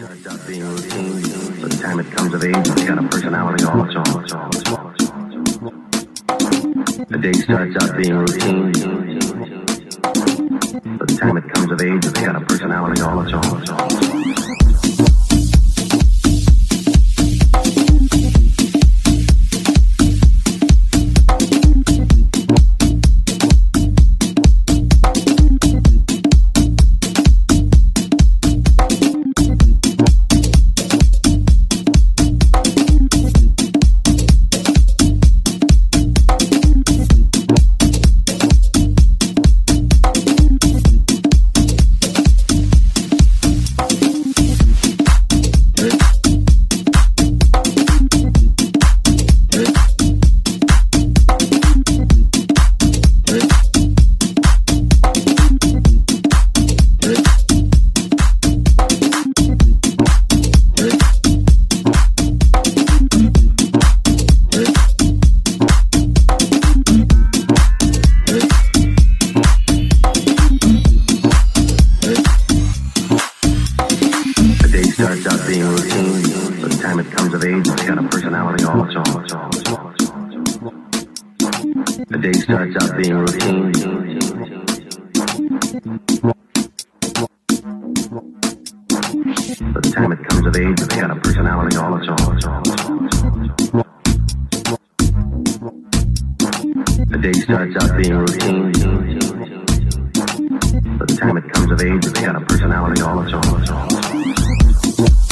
starts out being routine. By the time it comes of age, it's got a personality all its own. The day starts out being routine. By the time it comes of age, it's got a personality all its own. Starts out being routine. By the time it comes of age, it's got a personality all its own. The day starts out being routine. By the time it comes of age, it's got a personality all its own. The day starts out being routine. By the time it comes of age, it's got a personality all its own. Thank you.